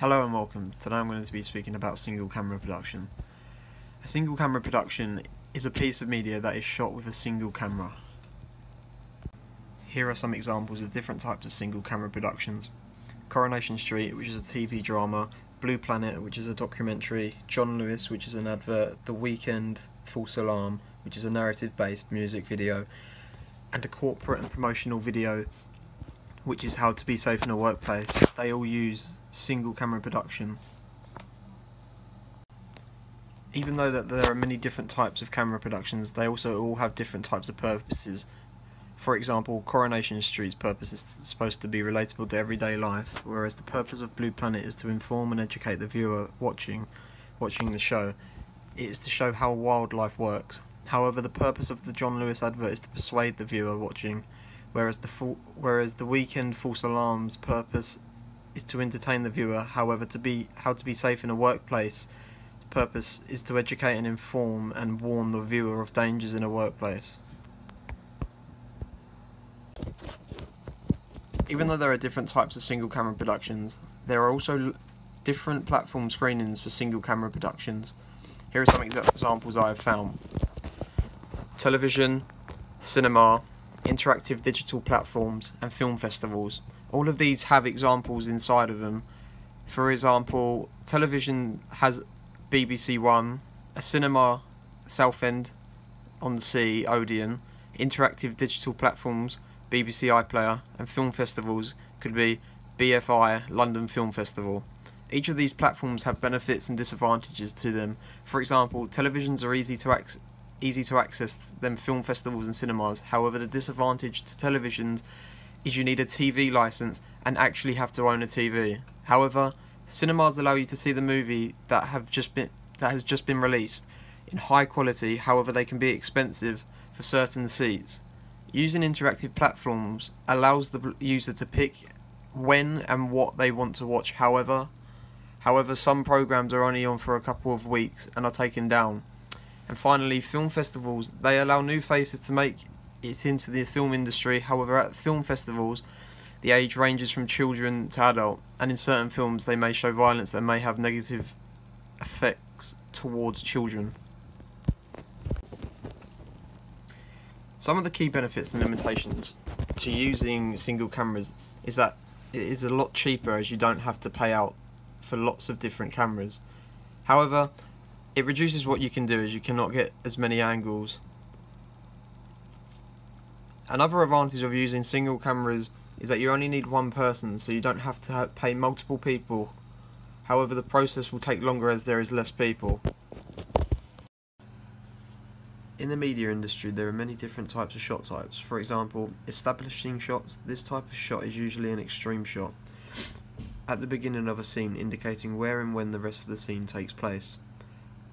Hello and welcome. Today I'm going to be speaking about single camera production. A single camera production is a piece of media that is shot with a single camera. Here are some examples of different types of single camera productions. Coronation Street, which is a TV drama, Blue Planet, which is a documentary, John Lewis, which is an advert, The Weeknd, False Alarm, which is a narrative based music video, and a corporate and promotional video, which is How to Be Safe in a Workplace. They all use single camera production. Even though that there are many different types of camera productions, they also all have different types of purposes. For example, Coronation Street's purpose is supposed to be relatable to everyday life, whereas the purpose of Blue Planet is to inform and educate the viewer watching watching the show. It is to show how wildlife works. However, the purpose of the John Lewis advert is to persuade the viewer watching, whereas the whereas the Weeknd False Alarm's purpose is to entertain the viewer. However, to be how to be safe in a workplace purpose is to educate and inform and warn the viewer of dangers in a workplace. Even though there are different types of single camera productions, there are also different platform screenings for single camera productions. Here are some examples I have found. Television, cinema, interactive digital platforms and film festivals. All of these have examples inside of them. For example, television has BBC One, a cinema Southend on the Sea, Odeon, interactive digital platforms, BBC iPlayer, and film festivals could be BFI London Film Festival. Each of these platforms have benefits and disadvantages to them. For example, televisions are easy to access easy to access than film festivals and cinemas. However, the disadvantage to televisions is you need a TV license and actually have to own a TV. However, cinemas allow you to see the movie that have just been that has just been released in high quality. However, they can be expensive for certain seats. Using interactive platforms allows the user to pick when and what they want to watch. However, however, some programs are only on for a couple of weeks and are taken down. And finally, film festivals they allow new faces to make it into the film industry. However, at film festivals, the age ranges from children to adult, and in certain films, they may show violence that may have negative effects towards children. Some of the key benefits and limitations to using single cameras is that it is a lot cheaper as you don't have to pay out for lots of different cameras. However, it reduces what you can do as you cannot get as many angles. Another advantage of using single cameras is that you only need one person so you don't have to pay multiple people. However, the process will take longer as there is less people. In the media industry, there are many different types of shot types. For example, establishing shots. This type of shot is usually an extreme shot at the beginning of a scene, indicating where and when the rest of the scene takes place.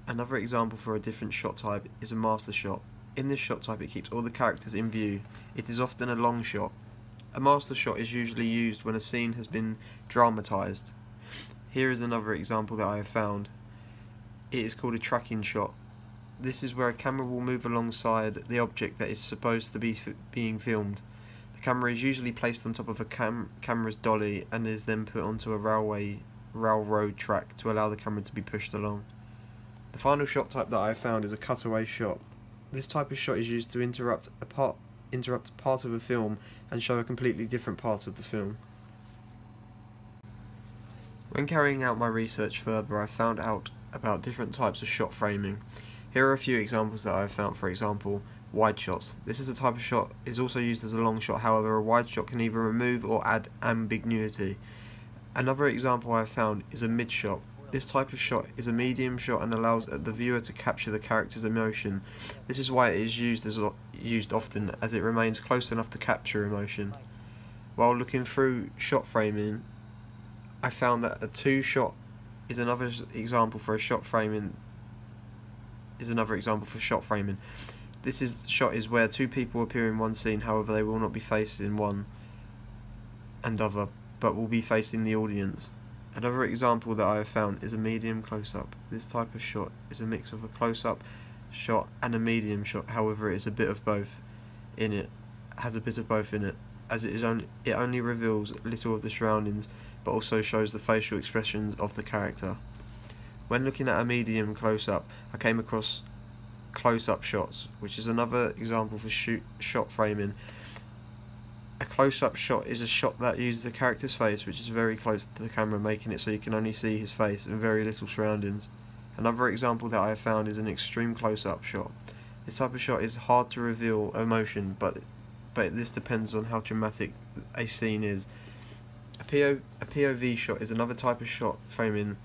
Another example for a different shot type is a master shot. In this shot type, it keeps all the characters in view. It is often a long shot. A master shot is usually used when a scene has been dramatized. Here is another example that I have found. It is called a tracking shot. This is where a camera will move alongside the object that is supposed to be being filmed. The camera is usually placed on top of a cam camera's dolly and is then put onto a railway railroad track to allow the camera to be pushed along. The final shot type that I found is a cutaway shot. This type of shot is used to interrupt a part interrupt part of a film and show a completely different part of the film. When carrying out my research further I found out about different types of shot framing. Here are a few examples that I have found, for example, wide shots. This is a type of shot is also used as a long shot, however a wide shot can either remove or add ambiguity. Another example I have found is a mid shot. This type of shot is a medium shot and allows the viewer to capture the character's emotion. This is why it is used as used often, as it remains close enough to capture emotion. While looking through shot framing, I found that a two shot is another example for a shot framing is another example for shot framing. This is shot is where two people appear in one scene, however they will not be facing one and other, but will be facing the audience. Another example that I have found is a medium close-up. This type of shot is a mix of a close-up shot and a medium shot, however it is a bit of both in it, has a bit of both in it, as it is only it only reveals little of the surroundings, but also shows the facial expressions of the character. When looking at a medium close-up, I came across close-up shots, which is another example for shoot shot framing. A close-up shot is a shot that uses the character's face, which is very close to the camera, making it so you can only see his face and very little surroundings. Another example that I have found is an extreme close-up shot. This type of shot is hard to reveal emotion, but but this depends on how dramatic a scene is. A, PO, a POV shot is another type of shot framing.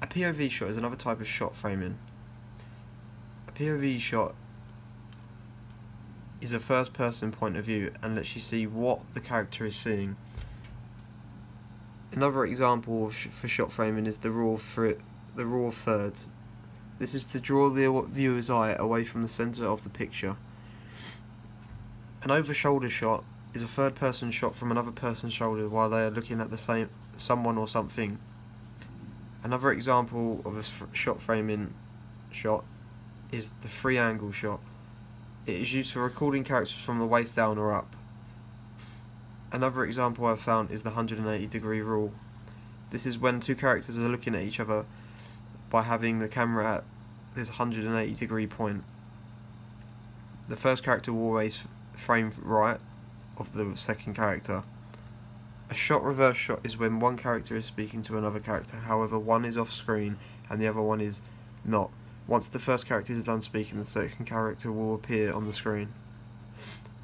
A POV shot is another type of shot framing. A POV shot is a first person point of view and lets you see what the character is seeing. Another example sh for shot framing is the raw the third. This is to draw the viewer's eye away from the centre of the picture. An over-shoulder shot is a third-person shot from another person's shoulder while they are looking at the same someone or something. Another example of a shot framing shot is the free angle shot. It is used for recording characters from the waist down or up. Another example I've found is the 180 degree rule. This is when two characters are looking at each other by having the camera at this 180 degree point. The first character will always frame right of the second character. A shot reverse shot is when one character is speaking to another character, however one is off screen and the other one is not. Once the first character is done speaking, the second character will appear on the screen.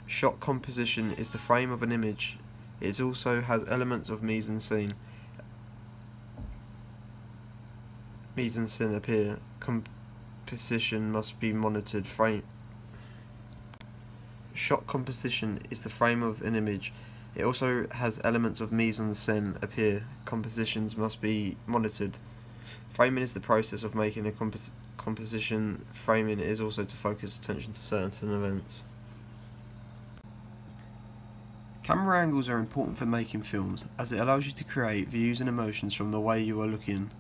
Shot composition is the frame of an image. It also has elements of mise-en-scene. Mise-en-scene appear. Composition must be monitored. Frame. Shot composition is the frame of an image. It also has elements of mise-en-scene appear. Compositions must be monitored. Framing is the process of making a compos composition. Framing is also to focus attention to certain events. Camera angles are important for making films, as it allows you to create views and emotions from the way you are looking.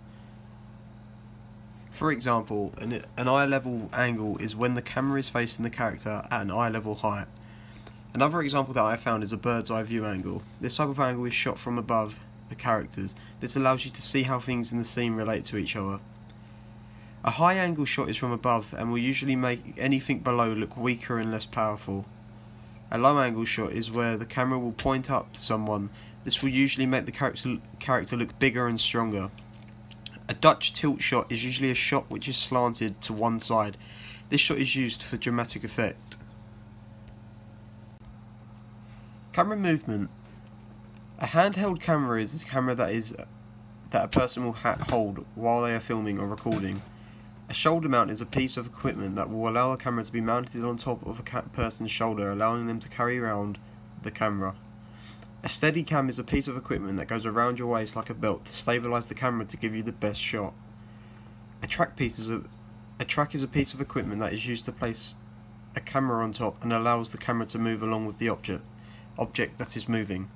For example, an, an eye level angle is when the camera is facing the character at an eye level height. Another example that I found is a bird's eye view angle. This type of angle is shot from above the characters. This allows you to see how things in the scene relate to each other. A high angle shot is from above and will usually make anything below look weaker and less powerful. A low angle shot is where the camera will point up to someone. This will usually make the character, character look bigger and stronger. A Dutch tilt shot is usually a shot which is slanted to one side. This shot is used for dramatic effect. Camera movement. A handheld camera is a camera that is that a person will hold while they are filming or recording. A shoulder mount is a piece of equipment that will allow the camera to be mounted on top of a person's shoulder, allowing them to carry around the camera. A Steadicam is a piece of equipment that goes around your waist like a belt to stabilize the camera to give you the best shot. A track piece is a, a track is a piece of equipment that is used to place a camera on top and allows the camera to move along with the object object that is moving.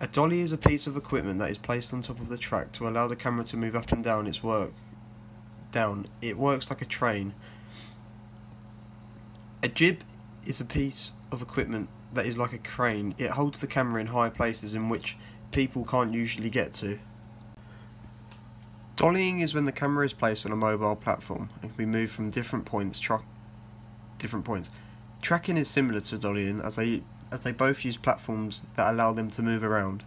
A dolly is a piece of equipment that is placed on top of the track to allow the camera to move up and down its work down. It works like a train. A jib is a piece of equipment that is like a crane. It holds the camera in high places in which people can't usually get to. Dollying is when the camera is placed on a mobile platform and can be moved from different points. different points. Tracking is similar to dollying as they as they both use platforms that allow them to move around.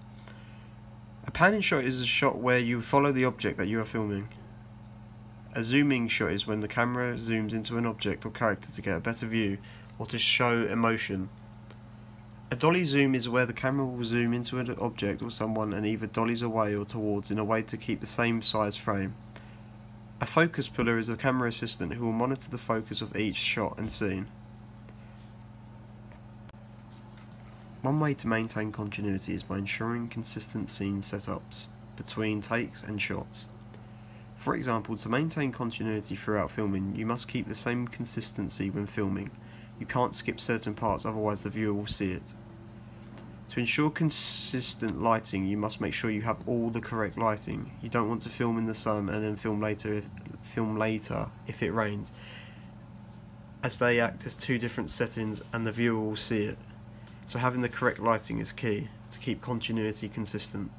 A panning shot is a shot where you follow the object that you are filming. A zooming shot is when the camera zooms into an object or character to get a better view or to show emotion. A dolly zoom is where the camera will zoom into an object or someone and either dollies away or towards in a way to keep the same size frame. A focus puller is a camera assistant who will monitor the focus of each shot and scene. One way to maintain continuity is by ensuring consistent scene setups between takes and shots. For example, to maintain continuity throughout filming, you must keep the same consistency when filming. You can't skip certain parts, otherwise the viewer will see it. To ensure consistent lighting, you must make sure you have all the correct lighting. You don't want to film in the sun and then film later if, film later if it rains, as they act as two different settings and the viewer will see it. so having the correct lighting is key to keep continuity consistent.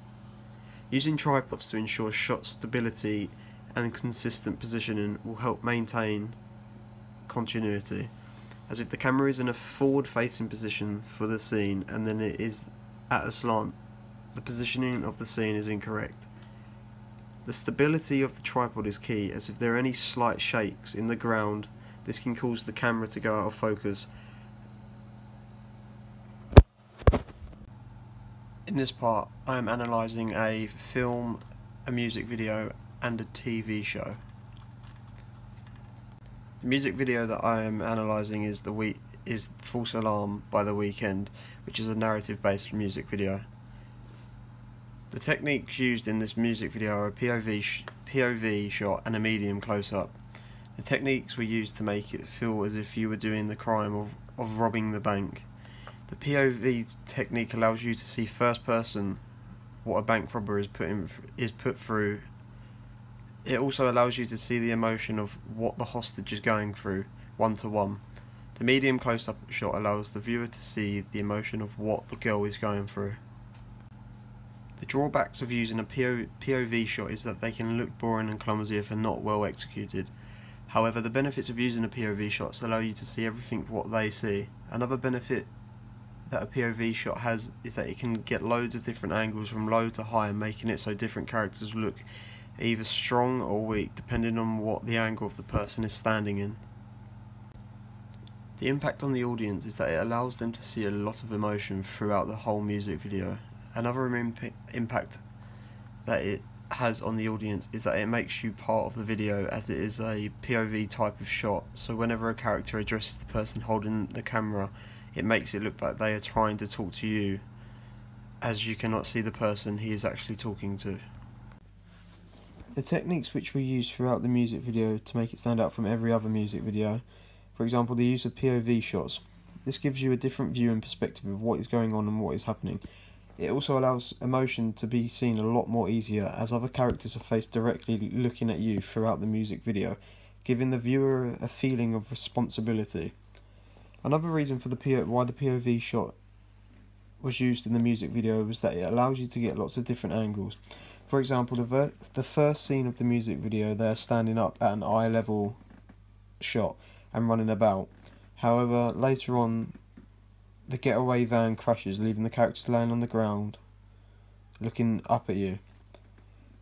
Using tripods to ensure shot stability and consistent positioning will help maintain continuity, as if the camera is in a forward facing position for the scene and then it is at a slant, the positioning of the scene is incorrect. The stability of the tripod is key, as if there are any slight shakes in the ground, this can cause the camera to go out of focus In this part, I am analysing a film, a music video, and a TV show. The music video that I am analysing is the week is False Alarm by The Weeknd, which is a narrative-based music video. The techniques used in this music video are a POV, sh POV shot and a medium close-up. The techniques were used to make it feel as if you were doing the crime of, of robbing the bank. The POV technique allows you to see first person what a bank robber is put in, is put through. It also allows you to see the emotion of what the hostage is going through, one to one. The medium close-up shot allows the viewer to see the emotion of what the girl is going through. The drawbacks of using a POV shot is that they can look boring and clumsy if they're not well executed. However, the benefits of using a POV shots allow you to see everything what they see. Another benefit that a POV shot has is that it can get loads of different angles from low to high making it so different characters look either strong or weak depending on what the angle of the person is standing in. The impact on the audience is that it allows them to see a lot of emotion throughout the whole music video. Another imp impact that it has on the audience is that it makes you part of the video as it is a POV type of shot so whenever a character addresses the person holding the camera it makes it look like they are trying to talk to you as you cannot see the person he is actually talking to. The techniques which we use throughout the music video to make it stand out from every other music video, for example the use of POV shots, this gives you a different view and perspective of what is going on and what is happening. It also allows emotion to be seen a lot more easier as other characters are faced directly looking at you throughout the music video, giving the viewer a feeling of responsibility. Another reason for the PO why the POV shot was used in the music video was that it allows you to get lots of different angles. For example, the the first scene of the music video, they're standing up at an eye level shot and running about. However, later on, the getaway van crashes, leaving the characters laying on the ground, looking up at you.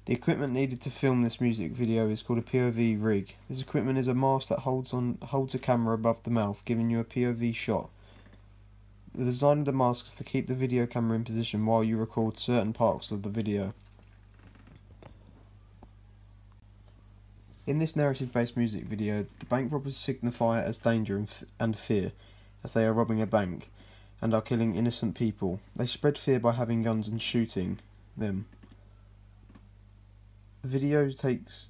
The equipment needed to film this music video is called a POV rig. This equipment is a mask that holds on holds a camera above the mouth, giving you a POV shot. The design of the mask is to keep the video camera in position while you record certain parts of the video. In this narrative-based music video, the bank robbers signify as danger and, and fear, as they are robbing a bank, and are killing innocent people. They spread fear by having guns and shooting them video takes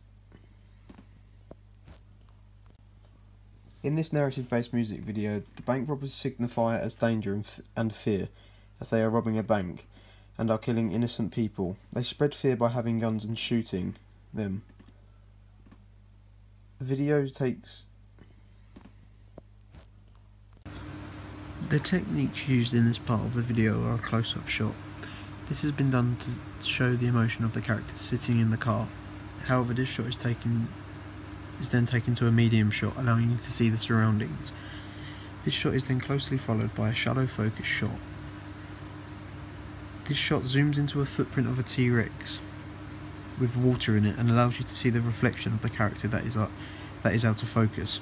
In this narrative-based music video, the bank robbers signify as danger and, and fear, as they are robbing a bank, and are killing innocent people. They spread fear by having guns and shooting them. Video takes The techniques used in this part of the video are a close-up shot, this has been done to show the emotion of the character sitting in the car. However, this shot is taken is then taken to a medium shot, allowing you to see the surroundings. This shot is then closely followed by a shallow focus shot. This shot zooms into a footprint of a T-Rex with water in it and allows you to see the reflection of the character that is, uh, that is out of focus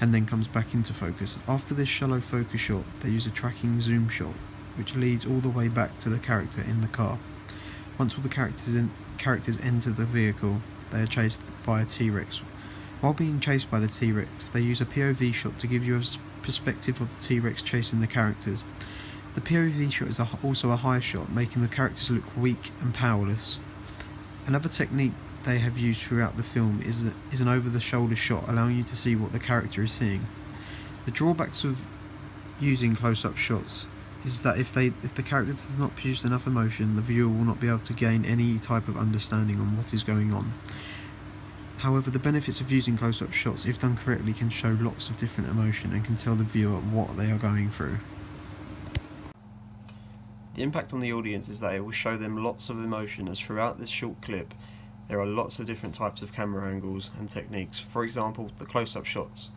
and then comes back into focus. After this shallow focus shot, they use a tracking zoom shot which leads all the way back to the character in the car. Once all the characters, in, characters enter the vehicle, they are chased by a T-Rex. While being chased by the T-Rex, they use a POV shot to give you a perspective of the T-Rex chasing the characters. The POV shot is also a high shot, making the characters look weak and powerless. Another technique they have used throughout the film is, a, is an over-the-shoulder shot, allowing you to see what the character is seeing. The drawbacks of using close-up shots is that if they if the character does not produce enough emotion, the viewer will not be able to gain any type of understanding on what is going on. However, the benefits of using close-up shots, if done correctly, can show lots of different emotion and can tell the viewer what they are going through. The impact on the audience is that it will show them lots of emotion as throughout this short clip there are lots of different types of camera angles and techniques. For example, the close-up shots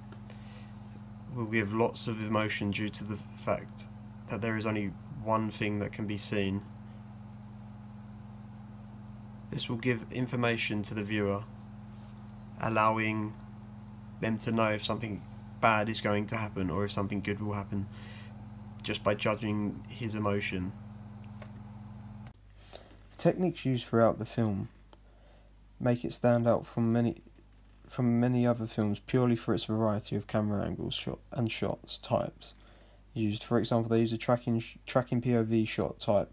will give lots of emotion due to the fact that there is only one thing that can be seen. This will give information to the viewer, allowing them to know if something bad is going to happen or if something good will happen just by judging his emotion. Techniques used throughout the film make it stand out from many from many other films purely for its variety of camera angles shot and shots types used. For example, they use a tracking tracking POV shot type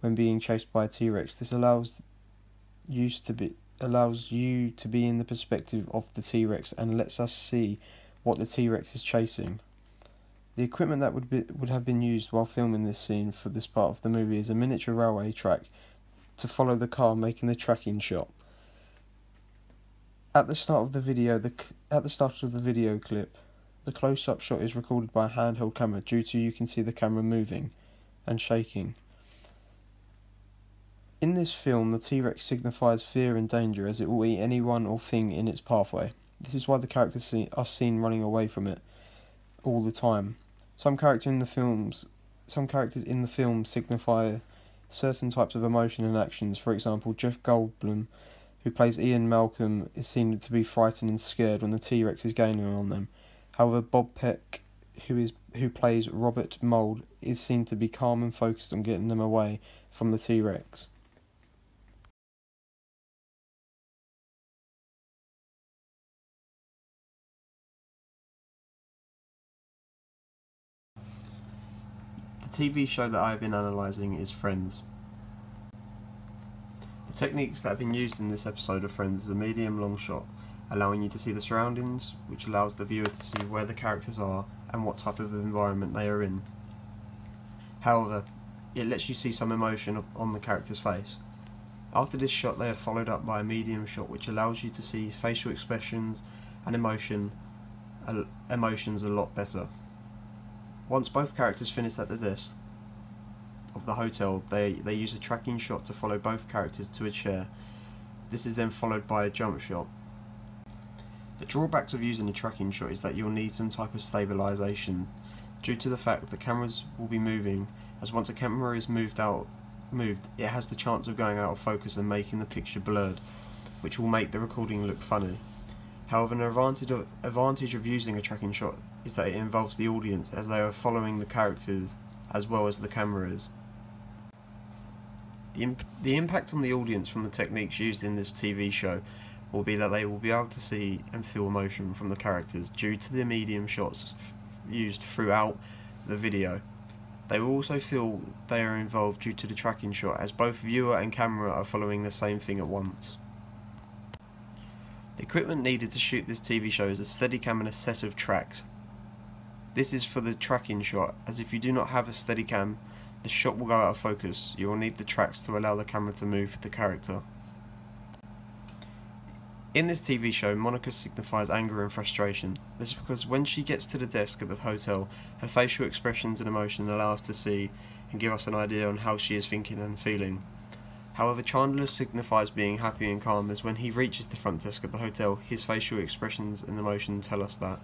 when being chased by a T-Rex. This allows used to be allows you to be in the perspective of the T-Rex and lets us see what the T-Rex is chasing. The equipment that would be would have been used while filming this scene for this part of the movie is a miniature railway track to follow the car making the tracking shot. At the start of the video, the at the start of the video clip, the close-up shot is recorded by a handheld camera due to you can see the camera moving and shaking. In this film, the T-Rex signifies fear and danger as it will eat anyone or thing in its pathway. This is why the characters are seen running away from it all the time. Some character in the films, some characters in the film signify certain types of emotion and actions. For example, Jeff Goldblum, who plays Ian Malcolm, is seen to be frightened and scared when the T-Rex is gaining on them. However, Bob Peck, who is who plays Robert Mould, is seen to be calm and focused on getting them away from the T-Rex. The TV show that I have been analysing is Friends. The techniques that have been used in this episode of Friends is a medium long shot, allowing you to see the surroundings, which allows the viewer to see where the characters are and what type of environment they are in. However, it lets you see some emotion on the character's face. After this shot they are followed up by a medium shot which allows you to see facial expressions and emotion emotions a lot better. Once both characters finish at the desk of the hotel, they, they use a tracking shot to follow both characters to a chair. This is then followed by a jump shot. The drawbacks of using a tracking shot is that you'll need some type of stabilisation due to the fact that the cameras will be moving as once a camera is moved out moved it has the chance of going out of focus and making the picture blurred which will make the recording look funny. However an advantage of, advantage of using a tracking shot is that it involves the audience as they are following the characters as well as the camera is. The, imp the impact on the audience from the techniques used in this TV show will be that they will be able to see and feel emotion from the characters due to the medium shots used throughout the video. They will also feel they are involved due to the tracking shot as both viewer and camera are following the same thing at once. The equipment needed to shoot this TV show is a Steadicam and a set of tracks. This is for the tracking shot, as if you do not have a Steadicam, the shot will go out of focus. You will need the tracks to allow the camera to move with the character. In this TV show, Monica signifies anger and frustration. This is because when she gets to the desk at the hotel, her facial expressions and emotion allow us to see and give us an idea on how she is thinking and feeling. However, Chandler signifies being happy and calm as when he reaches the front desk at the hotel, his facial expressions and emotion tell us that.